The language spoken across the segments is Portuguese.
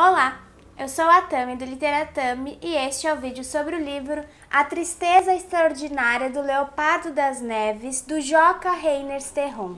Olá, eu sou a Tami do Literatame e este é o vídeo sobre o livro A Tristeza Extraordinária do Leopardo das Neves, do Joca Reiner Terron.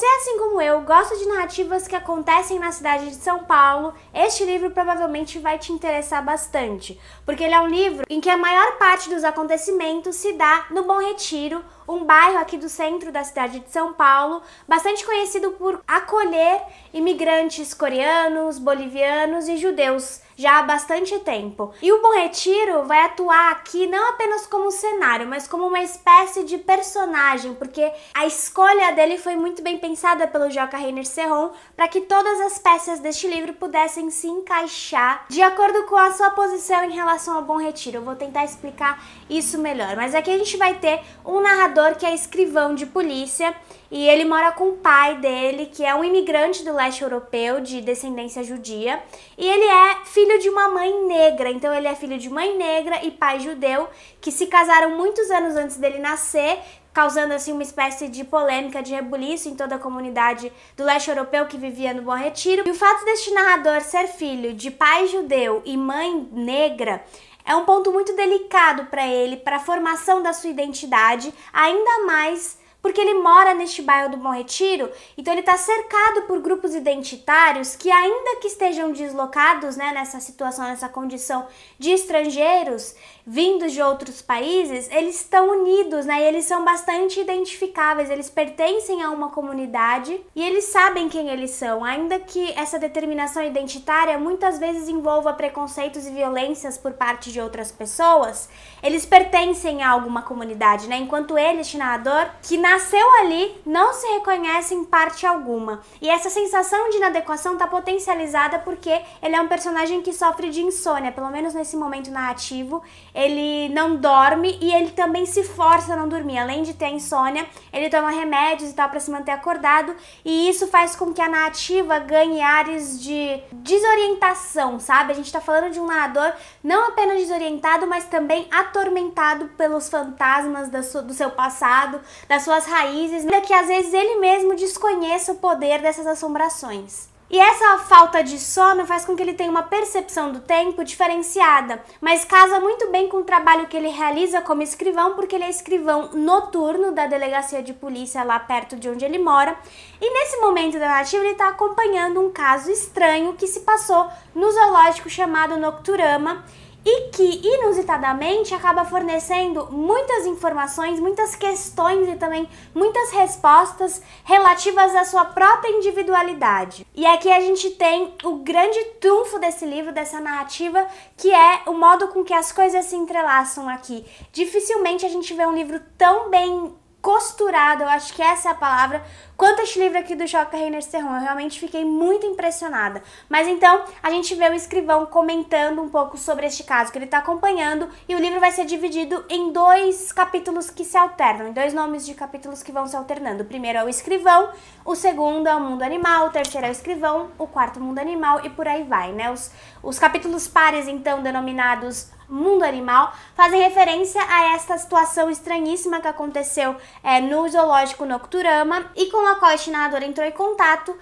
Você, assim como eu, gosta de narrativas que acontecem na cidade de São Paulo, este livro provavelmente vai te interessar bastante, porque ele é um livro em que a maior parte dos acontecimentos se dá no Bom Retiro, um bairro aqui do centro da cidade de São Paulo, bastante conhecido por acolher imigrantes coreanos, bolivianos e judeus já há bastante tempo. E o Bom Retiro vai atuar aqui não apenas como cenário, mas como uma espécie de personagem, porque a escolha dele foi muito bem pensada pelo Joca Reiner Serron para que todas as peças deste livro pudessem se encaixar de acordo com a sua posição em relação ao Bom Retiro. Eu vou tentar explicar isso melhor, mas aqui a gente vai ter um narrador que é escrivão de polícia e ele mora com o pai dele, que é um imigrante do leste europeu de descendência judia, e ele é filho de uma mãe negra. Então ele é filho de mãe negra e pai judeu que se casaram muitos anos antes dele nascer, causando assim uma espécie de polêmica, de rebuliço em toda a comunidade do leste europeu que vivia no Bom Retiro. E o fato deste narrador ser filho de pai judeu e mãe negra é um ponto muito delicado para ele, para a formação da sua identidade, ainda mais porque ele mora neste bairro do Bom Retiro, então ele está cercado por grupos identitários que, ainda que estejam deslocados né, nessa situação, nessa condição de estrangeiros, vindos de outros países, eles estão unidos, né? E eles são bastante identificáveis, eles pertencem a uma comunidade e eles sabem quem eles são, ainda que essa determinação identitária muitas vezes envolva preconceitos e violências por parte de outras pessoas, eles pertencem a alguma comunidade, né? Enquanto ele, este narrador, que nasceu ali, não se reconhece em parte alguma. E essa sensação de inadequação está potencializada porque ele é um personagem que sofre de insônia, pelo menos nesse momento narrativo ele não dorme e ele também se força a não dormir. Além de ter insônia, ele toma remédios e tal para se manter acordado, e isso faz com que a narrativa ganhe áreas de desorientação, sabe? A gente tá falando de um narrador não apenas desorientado, mas também atormentado pelos fantasmas do seu passado, das suas raízes, que às vezes ele mesmo desconheça o poder dessas assombrações. E essa falta de sono faz com que ele tenha uma percepção do tempo diferenciada, mas casa muito bem com o trabalho que ele realiza como escrivão, porque ele é escrivão noturno da delegacia de polícia lá perto de onde ele mora. E nesse momento da narrativa ele está acompanhando um caso estranho que se passou no zoológico chamado Nocturama e que inusitadamente acaba fornecendo muitas informações, muitas questões e também muitas respostas relativas à sua própria individualidade. E aqui a gente tem o grande trunfo desse livro, dessa narrativa, que é o modo com que as coisas se entrelaçam aqui. Dificilmente a gente vê um livro tão bem costurado, eu acho que essa é a palavra, quanto este livro aqui do Joca Reiner Serron. Eu realmente fiquei muito impressionada. Mas então, a gente vê o escrivão comentando um pouco sobre este caso que ele está acompanhando e o livro vai ser dividido em dois capítulos que se alternam, em dois nomes de capítulos que vão se alternando. O primeiro é o escrivão, o segundo é o mundo animal, o terceiro é o escrivão, o quarto mundo animal e por aí vai, né? Os, os capítulos pares, então, denominados mundo animal, fazem referência a esta situação estranhíssima que aconteceu é, no zoológico Nocturama e com a qual este narrador entrou em contato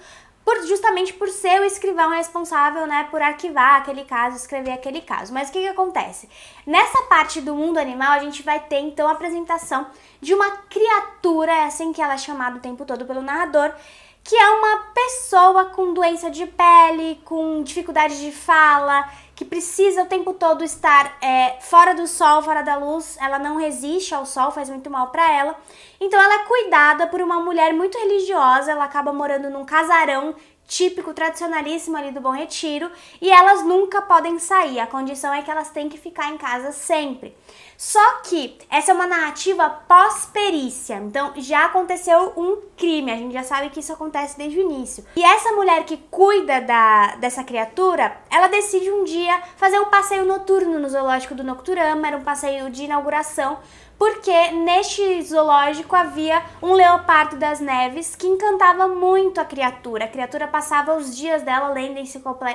por, justamente por ser o escrivão responsável, né, por arquivar aquele caso, escrever aquele caso. Mas o que, que acontece? Nessa parte do mundo animal, a gente vai ter então a apresentação de uma criatura, é assim que ela é chamada o tempo todo pelo narrador, que é uma pessoa com doença de pele, com dificuldade de fala, que precisa o tempo todo estar é, fora do sol, fora da luz, ela não resiste ao sol, faz muito mal para ela. Então ela é cuidada por uma mulher muito religiosa, ela acaba morando num casarão típico, tradicionalíssimo ali do Bom Retiro, e elas nunca podem sair. A condição é que elas têm que ficar em casa sempre. Só que essa é uma narrativa pós-perícia. Então já aconteceu um crime, a gente já sabe que isso acontece desde o início. E essa mulher que cuida da, dessa criatura, ela decide um dia fazer um passeio noturno no zoológico do Nocturama, era um passeio de inauguração porque neste zoológico havia um leopardo das neves que encantava muito a criatura. A criatura passava os dias dela lendo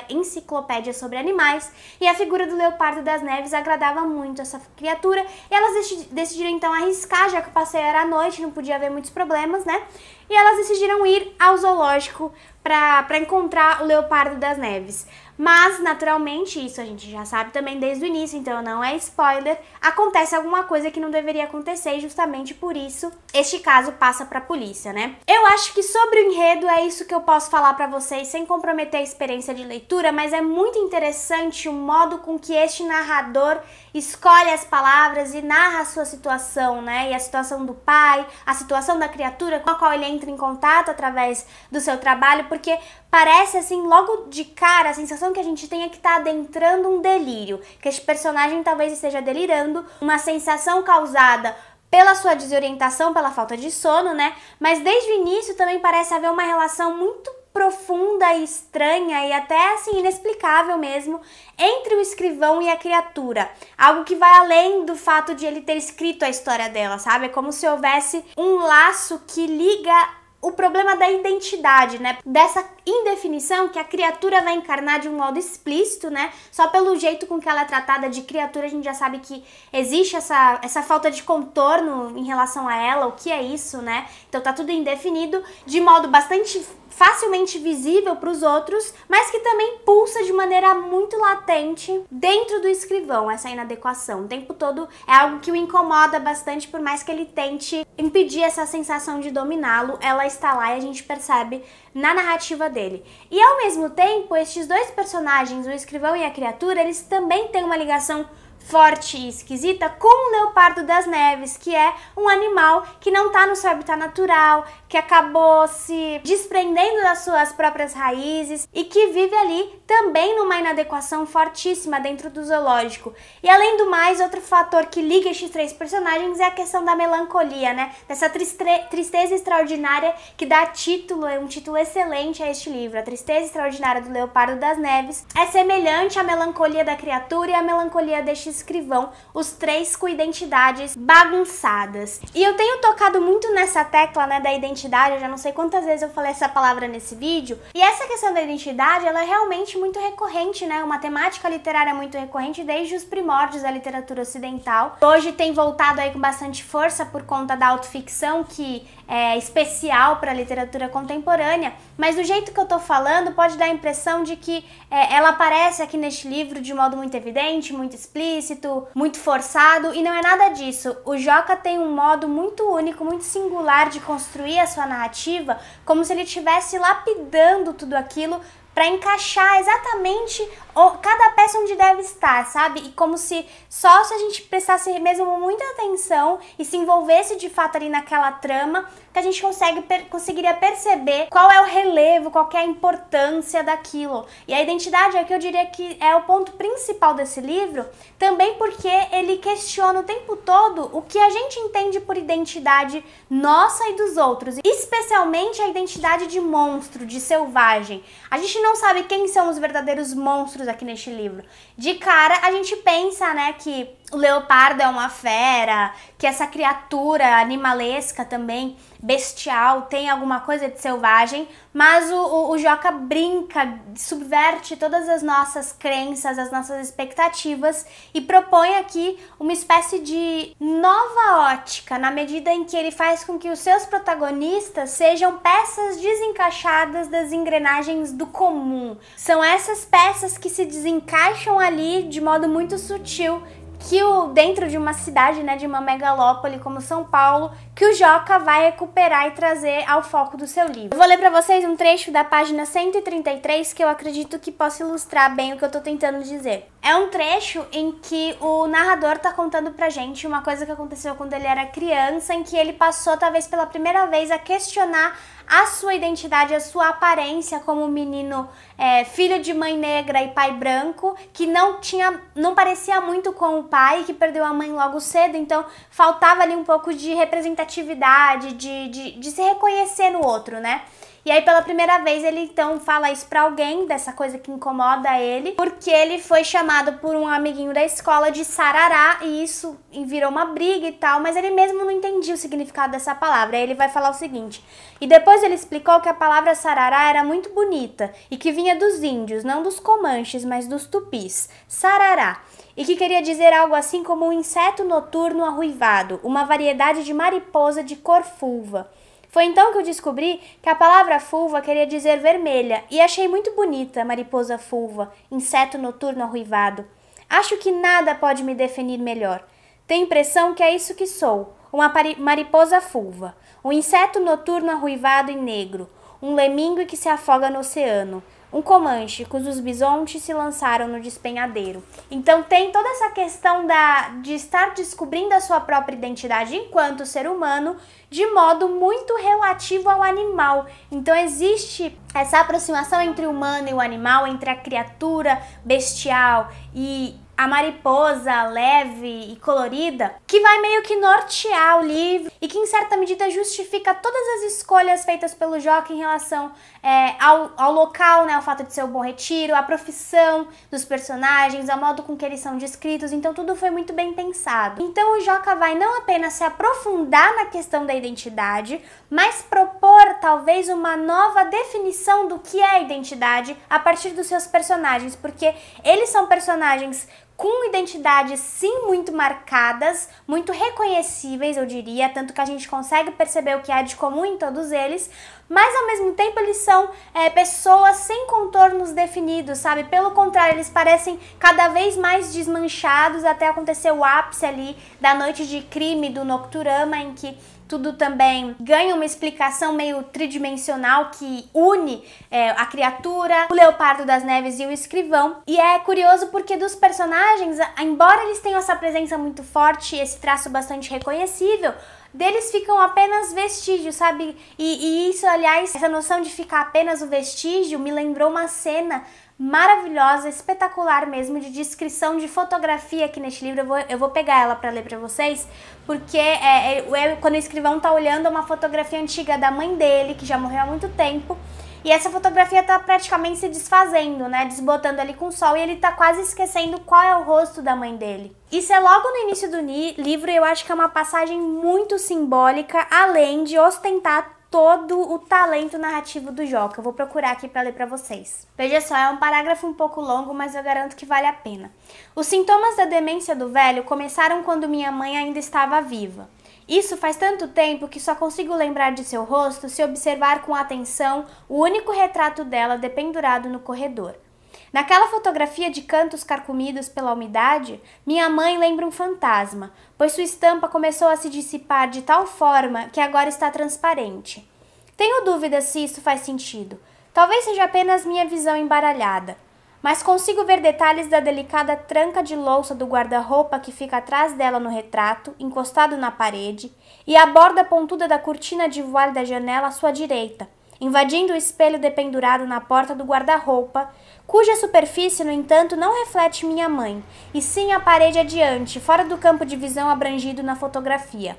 enciclopédia sobre animais e a figura do leopardo das neves agradava muito essa criatura e elas decidiram então arriscar, já que o passeio era à noite, não podia haver muitos problemas, né? E elas decidiram ir ao zoológico para encontrar o leopardo das neves. Mas, naturalmente, isso a gente já sabe também desde o início, então não é spoiler. Acontece alguma coisa que não deveria acontecer e justamente por isso este caso passa para a polícia, né? Eu acho que sobre o enredo é isso que eu posso falar para vocês sem comprometer a experiência de leitura, mas é muito interessante o modo com que este narrador escolhe as palavras e narra a sua situação, né? E a situação do pai, a situação da criatura com a qual ele entra em contato através do seu trabalho, porque parece assim, logo de cara, a sensação que a gente tem é que tá adentrando um delírio, que este personagem talvez esteja delirando, uma sensação causada pela sua desorientação, pela falta de sono, né? Mas desde o início também parece haver uma relação muito profunda e estranha e até assim inexplicável mesmo entre o escrivão e a criatura. Algo que vai além do fato de ele ter escrito a história dela, sabe? É como se houvesse um laço que liga o problema da identidade, né? Dessa indefinição que a criatura vai encarnar de um modo explícito, né? Só pelo jeito com que ela é tratada de criatura, a gente já sabe que existe essa, essa falta de contorno em relação a ela, o que é isso, né? Então tá tudo indefinido de modo bastante facilmente visível para os outros, mas que também pulsa de maneira muito latente dentro do escrivão, essa inadequação. O tempo todo é algo que o incomoda bastante, por mais que ele tente impedir essa sensação de dominá-lo, ela está lá e a gente percebe na narrativa dele. E ao mesmo tempo, estes dois personagens, o escrivão e a criatura, eles também têm uma ligação forte e esquisita com o leopardo das neves, que é um animal que não está no seu habitat natural, que acabou se desprendendo das suas próprias raízes e que vive ali também numa inadequação fortíssima dentro do zoológico. E além do mais, outro fator que liga estes três personagens é a questão da melancolia, né? Dessa tristeza extraordinária que dá título, é um título excelente a este livro. A tristeza extraordinária do leopardo das neves é semelhante à melancolia da criatura e à melancolia deste escrivão, os três com identidades bagunçadas. E eu tenho tocado muito nessa tecla, né, da identidade, eu já não sei quantas vezes eu falei essa palavra nesse vídeo, e essa questão da identidade, ela é realmente muito recorrente, né, uma temática literária muito recorrente desde os primórdios da literatura ocidental. Hoje tem voltado aí com bastante força por conta da autoficção, que é especial para a literatura contemporânea, mas do jeito que eu tô falando, pode dar a impressão de que é, ela aparece aqui neste livro de modo muito evidente, muito explícito, explícito, muito forçado, e não é nada disso. O Joca tem um modo muito único, muito singular de construir a sua narrativa, como se ele estivesse lapidando tudo aquilo para encaixar exatamente cada peça onde deve estar, sabe? E como se só se a gente prestasse mesmo muita atenção e se envolvesse de fato ali naquela trama, que a gente consegue per conseguiria perceber qual é o relevo, qual é a importância daquilo. E a identidade é que eu diria que é o ponto principal desse livro, também porque ele questiona o tempo todo o que a gente entende por identidade nossa e dos outros, especialmente a identidade de monstro, de selvagem. A gente não sabe quem são os verdadeiros monstros aqui neste livro. De cara, a gente pensa, né, que o leopardo é uma fera, que essa criatura animalesca também, bestial, tem alguma coisa de selvagem, mas o, o, o, Joca brinca, subverte todas as nossas crenças, as nossas expectativas e propõe aqui uma espécie de nova ótica, na medida em que ele faz com que os seus protagonistas sejam peças desencaixadas das engrenagens do comum. São essas peças que se desencaixam ali de modo muito sutil que o dentro de uma cidade, né, de uma megalópole como São Paulo, que o Joca vai recuperar e trazer ao foco do seu livro. Eu vou ler para vocês um trecho da página 133 que eu acredito que possa ilustrar bem o que eu tô tentando dizer. É um trecho em que o narrador tá contando pra gente uma coisa que aconteceu quando ele era criança, em que ele passou talvez pela primeira vez a questionar a sua identidade, a sua aparência como menino é, filho de mãe negra e pai branco, que não tinha, não parecia muito com o pai, que perdeu a mãe logo cedo, então faltava ali um pouco de representatividade, de, de, de se reconhecer no outro, né? E aí, pela primeira vez, ele então fala isso pra alguém, dessa coisa que incomoda ele, porque ele foi chamado por um amiguinho da escola de sarará, e isso virou uma briga e tal, mas ele mesmo não entendia o significado dessa palavra. Aí ele vai falar o seguinte: e depois ele explicou que a palavra sarará era muito bonita e que vinha dos índios, não dos comanches, mas dos tupis. Sarará e que queria dizer algo assim como um inseto noturno arruivado, uma variedade de mariposa de cor fulva. Foi então que eu descobri que a palavra fulva queria dizer vermelha e achei muito bonita mariposa fulva, inseto noturno arruivado. Acho que nada pode me definir melhor. Tenho impressão que é isso que sou, uma mariposa fulva, um inseto noturno arruivado e negro, um lemingo que se afoga no oceano, um comanche cujos bisontes se lançaram no despenhadeiro. Então tem toda essa questão da, de estar descobrindo a sua própria identidade enquanto ser humano de modo muito relativo ao animal. Então existe essa aproximação entre o humano e o animal, entre a criatura bestial e a mariposa leve e colorida, que vai meio que nortear o livro e que em certa medida justifica todas as escolhas feitas pelo Joca em relação é, ao, ao local, né, o fato de ser o Bom Retiro, a profissão dos personagens, o modo com que eles são descritos, então tudo foi muito bem pensado. Então o Joca vai não apenas se aprofundar na questão da identidade, mas propor talvez uma nova definição do que é identidade a partir dos seus personagens, porque eles são personagens com identidades sim muito marcadas, muito reconhecíveis, eu diria, tanto que a gente consegue perceber o que há de comum em todos eles, mas ao mesmo tempo eles são é, pessoas sem contornos definidos, sabe? Pelo contrário, eles parecem cada vez mais desmanchados até acontecer o ápice ali da noite de crime do Nocturama, em que tudo também ganha uma explicação meio tridimensional que une é, a criatura, o Leopardo das Neves e o Escrivão. E é curioso porque dos personagens, embora eles tenham essa presença muito forte, esse traço bastante reconhecível, deles ficam apenas vestígios, sabe? E, e, isso, aliás, essa noção de ficar apenas o vestígio me lembrou uma cena maravilhosa, espetacular mesmo, de descrição de fotografia aqui neste livro. Eu vou, eu vou pegar ela para ler para vocês, porque é, é, é, quando o escrivão tá olhando uma fotografia antiga da mãe dele, que já morreu há muito tempo, e essa fotografia tá praticamente se desfazendo, né? Desbotando ali com o sol e ele tá quase esquecendo qual é o rosto da mãe dele. Isso é logo no início do livro eu acho que é uma passagem muito simbólica, além de ostentar todo o talento narrativo do Joca. Eu vou procurar aqui para ler para vocês. Veja só, é um parágrafo um pouco longo, mas eu garanto que vale a pena. Os sintomas da demência do velho começaram quando minha mãe ainda estava viva. Isso faz tanto tempo que só consigo lembrar de seu rosto se observar com atenção o único retrato dela dependurado no corredor. Naquela fotografia de cantos carcomidos pela umidade, minha mãe lembra um fantasma, pois sua estampa começou a se dissipar de tal forma que agora está transparente. Tenho dúvidas se isso faz sentido. Talvez seja apenas minha visão embaralhada, mas consigo ver detalhes da delicada tranca de louça do guarda-roupa que fica atrás dela no retrato, encostado na parede, e a borda pontuda da cortina de voile da janela à sua direita, invadindo o espelho dependurado na porta do guarda-roupa cuja superfície, no entanto, não reflete minha mãe, e sim a parede adiante, fora do campo de visão abrangido na fotografia.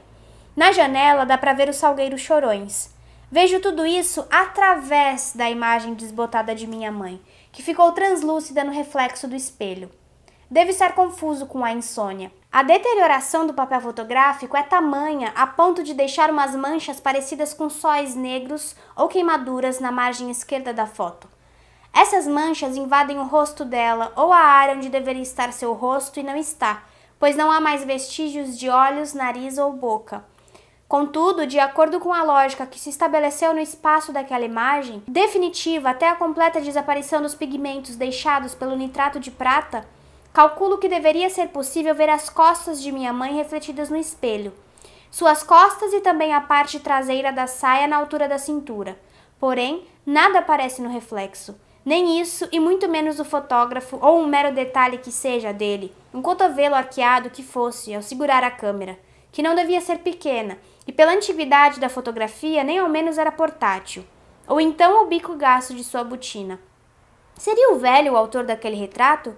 Na janela dá para ver os salgueiros chorões. Vejo tudo isso através da imagem desbotada de minha mãe, que ficou translúcida no reflexo do espelho. Deve estar confuso com a insônia. A deterioração do papel fotográfico é tamanha a ponto de deixar umas manchas parecidas com sóis negros ou queimaduras na margem esquerda da foto. Essas manchas invadem o rosto dela ou a área onde deveria estar seu rosto e não está, pois não há mais vestígios de olhos, nariz ou boca. Contudo, de acordo com a lógica que se estabeleceu no espaço daquela imagem, definitiva até a completa desaparição dos pigmentos deixados pelo nitrato de prata, calculo que deveria ser possível ver as costas de minha mãe refletidas no espelho. Suas costas e também a parte traseira da saia na altura da cintura. Porém, nada aparece no reflexo. Nem isso, e muito menos o fotógrafo ou um mero detalhe que seja dele, um cotovelo arqueado que fosse ao segurar a câmera, que não devia ser pequena, e pela antiguidade da fotografia nem ao menos era portátil, ou então o bico gasto de sua botina. Seria o velho o autor daquele retrato?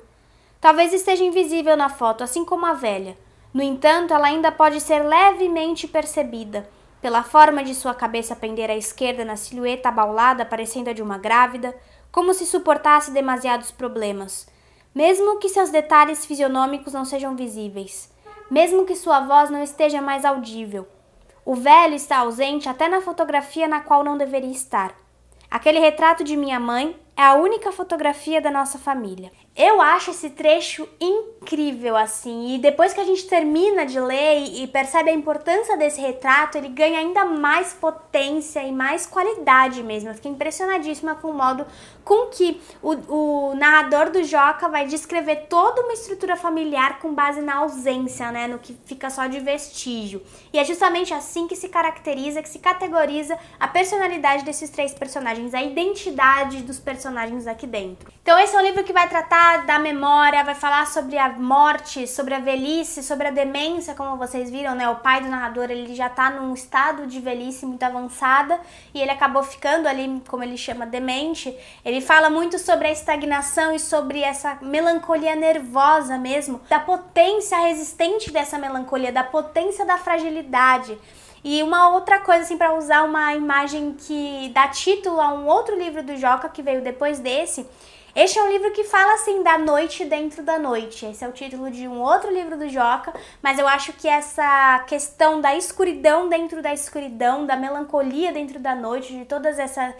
Talvez esteja invisível na foto, assim como a velha. No entanto, ela ainda pode ser levemente percebida, pela forma de sua cabeça pender à esquerda na silhueta abaulada parecendo a de uma grávida, como se suportasse demasiados problemas, mesmo que seus detalhes fisionômicos não sejam visíveis, mesmo que sua voz não esteja mais audível. O velho está ausente até na fotografia na qual não deveria estar. Aquele retrato de minha mãe é a única fotografia da nossa família. Eu acho esse trecho incrível, assim, e depois que a gente termina de ler e percebe a importância desse retrato, ele ganha ainda mais potência e mais qualidade mesmo. Eu fiquei impressionadíssima com o modo com que o, o narrador do Joca vai descrever toda uma estrutura familiar com base na ausência, né, no que fica só de vestígio. E é justamente assim que se caracteriza, que se categoriza a personalidade desses três personagens, a identidade dos personagens aqui dentro. Então esse é um livro que vai tratar da memória, vai falar sobre a morte, sobre a velhice, sobre a demência, como vocês viram, né? O pai do narrador, ele já tá num estado de velhice muito avançada e ele acabou ficando ali, como ele chama, demente. Ele fala muito sobre a estagnação e sobre essa melancolia nervosa mesmo, da potência resistente dessa melancolia, da potência da fragilidade. E uma outra coisa, assim, para usar uma imagem que dá título a um outro livro do Joca que veio depois desse, este é um livro que fala assim da noite dentro da noite. Esse é o título de um outro livro do Joca, mas eu acho que essa questão da escuridão dentro da escuridão, da melancolia dentro da noite, de todas essa é,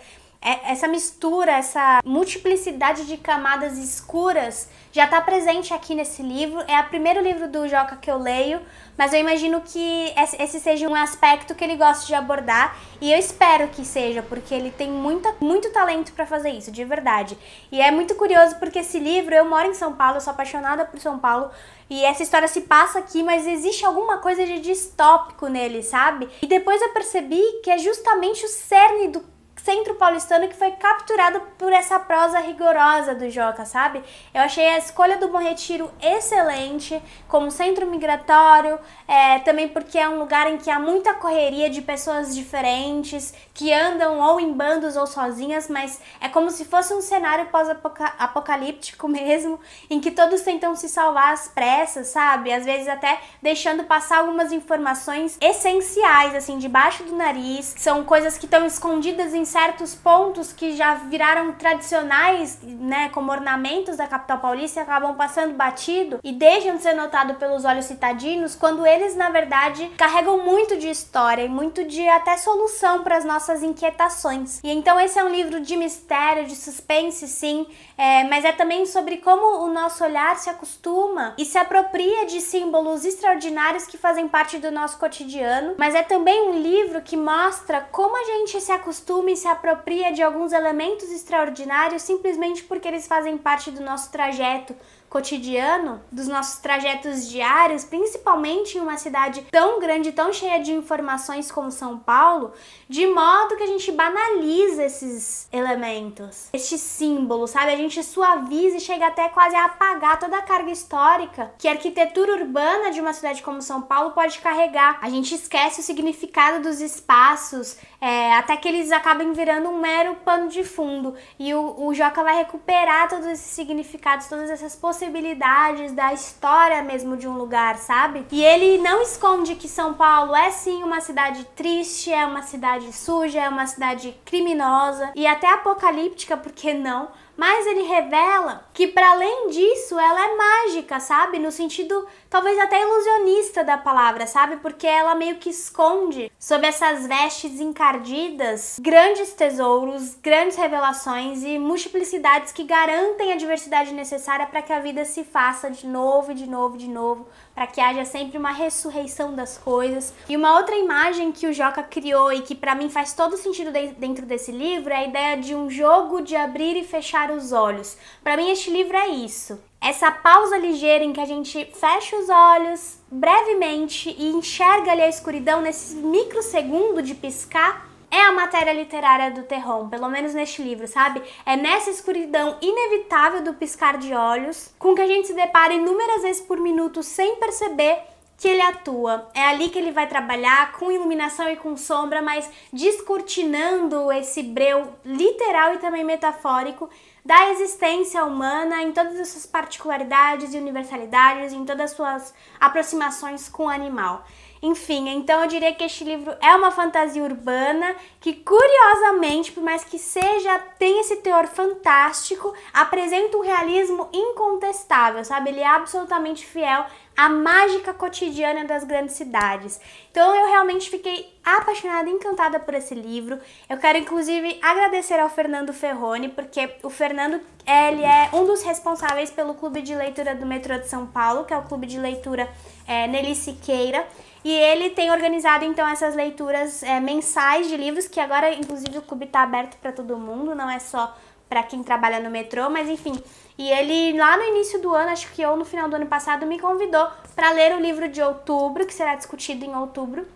essa mistura, essa multiplicidade de camadas escuras já está presente aqui nesse livro. É o primeiro livro do Joca que eu leio, mas eu imagino que esse seja um aspecto que ele gosta de abordar e eu espero que seja, porque ele tem muita, muito talento para fazer isso, de verdade. E é muito curioso porque esse livro, eu moro em São Paulo, eu sou apaixonada por São Paulo e essa história se passa aqui, mas existe alguma coisa de distópico nele, sabe? E depois eu percebi que é justamente o cerne do centro paulistano que foi capturado por essa prosa rigorosa do Joca, sabe? Eu achei a escolha do Bom Retiro excelente, como centro migratório, é, também porque é um lugar em que há muita correria de pessoas diferentes, que andam ou em bandos ou sozinhas, mas é como se fosse um cenário pós-apocalíptico mesmo, em que todos tentam se salvar às pressas, sabe? Às vezes até deixando passar algumas informações essenciais, assim, debaixo do nariz, são coisas que estão escondidas em certos pontos que já viraram tradicionais, né, como ornamentos da capital paulista acabam passando batido e deixam de ser notado pelos olhos citadinos, quando eles na verdade carregam muito de história e muito de até solução para as nossas inquietações. E então esse é um livro de mistério, de suspense, sim, é, mas é também sobre como o nosso olhar se acostuma e se apropria de símbolos extraordinários que fazem parte do nosso cotidiano. Mas é também um livro que mostra como a gente se acostuma e se se apropria de alguns elementos extraordinários simplesmente porque eles fazem parte do nosso trajeto cotidiano, dos nossos trajetos diários, principalmente em uma cidade tão grande, tão cheia de informações como São Paulo, de modo que a gente banaliza esses elementos, estes símbolos, sabe? A gente suaviza e chega até quase a apagar toda a carga histórica que a arquitetura urbana de uma cidade como São Paulo pode carregar. A gente esquece o significado dos espaços, é, até que eles acabem virando um mero pano de fundo. E o, o Joca vai recuperar todos esses significados, todas essas possibilidades da história mesmo de um lugar, sabe? E ele não esconde que São Paulo é sim uma cidade triste, é uma cidade suja, é uma cidade criminosa e até apocalíptica, por que não? Mas ele revela que para além disso ela é mágica, sabe? No sentido talvez até ilusionista da palavra, sabe? Porque ela meio que esconde sob essas vestes encardidas grandes tesouros, grandes revelações e multiplicidades que garantem a diversidade necessária para que a vida se faça de novo, de novo, de novo, para que haja sempre uma ressurreição das coisas. E uma outra imagem que o Joca criou e que para mim faz todo sentido dentro desse livro é a ideia de um jogo de abrir e fechar os olhos. Para mim este livro é isso. Essa pausa ligeira em que a gente fecha os olhos brevemente e enxerga ali a escuridão nesse microsegundo de piscar é a matéria literária do Terron, pelo menos neste livro, sabe? É nessa escuridão inevitável do piscar de olhos, com que a gente se depara inúmeras vezes por minuto sem perceber que ele atua. É ali que ele vai trabalhar com iluminação e com sombra, mas descortinando esse breu literal e também metafórico da existência humana em todas as suas particularidades e universalidades, em todas as suas aproximações com o animal. Enfim, então eu diria que este livro é uma fantasia urbana que, curiosamente, por mais que seja, tem esse teor fantástico, apresenta um realismo incontestável, sabe? Ele é absolutamente fiel à mágica cotidiana das grandes cidades. Então eu realmente fiquei apaixonada, encantada por esse livro. Eu quero inclusive agradecer ao Fernando Ferroni, porque o Fernando ele é um dos responsáveis pelo Clube de Leitura do Metrô de São Paulo, que é o Clube de Leitura é, Nelly Siqueira. E ele tem organizado então essas leituras é, mensais de livros, que agora inclusive o clube está aberto para todo mundo, não é só para quem trabalha no metrô, mas enfim. E ele lá no início do ano, acho que ou no final do ano passado, me convidou para ler o livro de outubro, que será discutido em outubro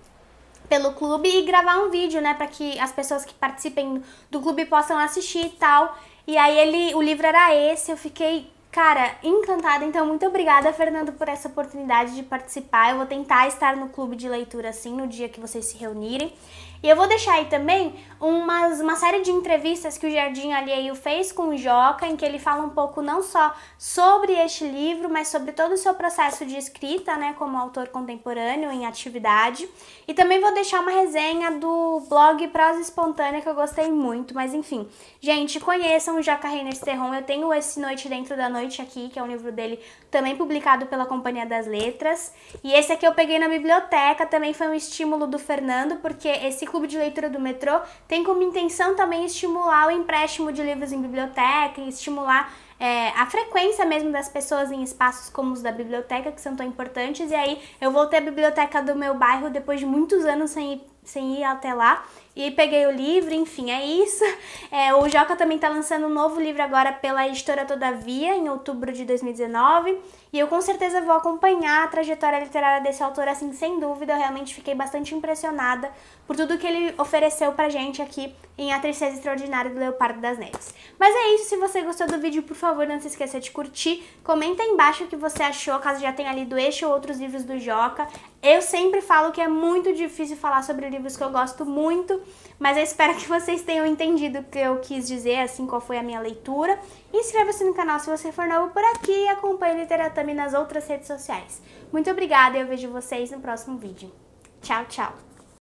pelo clube e gravar um vídeo, né, para que as pessoas que participem do clube possam assistir e tal. E aí ele, o livro era esse, eu fiquei Cara, encantada. Então, muito obrigada, Fernando, por essa oportunidade de participar. Eu vou tentar estar no clube de leitura assim no dia que vocês se reunirem. E eu vou deixar aí também umas, uma série de entrevistas que o Jardim Alheio fez com o Joca, em que ele fala um pouco não só sobre este livro, mas sobre todo o seu processo de escrita, né, como autor contemporâneo em atividade. E também vou deixar uma resenha do blog Prosa Espontânea, que eu gostei muito, mas enfim. Gente, conheçam o Joca Reiner Terron, eu tenho esse Noite Dentro da Noite aqui, que é um livro dele também publicado pela Companhia das Letras. E esse aqui eu peguei na biblioteca, também foi um estímulo do Fernando, porque esse Clube de Leitura do Metrô tem como intenção também estimular o empréstimo de livros em biblioteca estimular é, a frequência mesmo das pessoas em espaços como os da biblioteca, que são tão importantes. E aí eu voltei à biblioteca do meu bairro depois de muitos anos sem ir, sem ir até lá. E peguei o livro, enfim, é isso. É, o Joca também está lançando um novo livro agora pela editora Todavia, em outubro de 2019. E eu com certeza vou acompanhar a trajetória literária desse autor, assim, sem dúvida. Eu realmente fiquei bastante impressionada por tudo que ele ofereceu pra gente aqui em A Tristeza Extraordinária do Leopardo das Neves. Mas é isso, se você gostou do vídeo, por favor, não se esqueça de curtir. Comenta aí embaixo o que você achou, caso já tenha lido este ou outros livros do Joca. Eu sempre falo que é muito difícil falar sobre livros que eu gosto muito, mas eu espero que vocês tenham entendido o que eu quis dizer, assim, qual foi a minha leitura. Inscreva-se no canal se você for novo por aqui e acompanhe Literatami nas outras redes sociais. Muito obrigada e eu vejo vocês no próximo vídeo. Tchau, tchau!